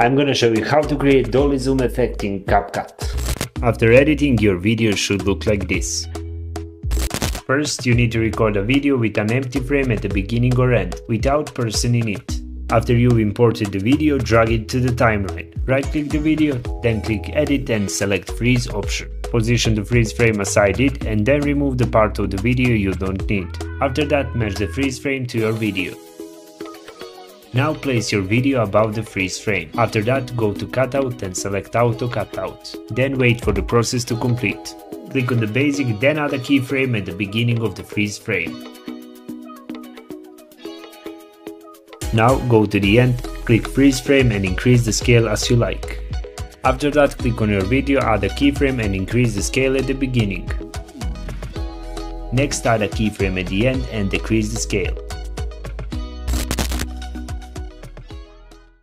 I'm gonna show you how to create dolly zoom effect in CapCut. After editing, your video should look like this. First, you need to record a video with an empty frame at the beginning or end, without person in it. After you've imported the video, drag it to the timeline. Right click the video, then click edit and select freeze option. Position the freeze frame aside it and then remove the part of the video you don't need. After that, match the freeze frame to your video. Now place your video above the freeze frame. After that, go to cutout and select auto cutout. Then wait for the process to complete. Click on the basic, then add a keyframe at the beginning of the freeze frame. Now go to the end, click freeze frame and increase the scale as you like. After that, click on your video, add a keyframe and increase the scale at the beginning. Next add a keyframe at the end and decrease the scale.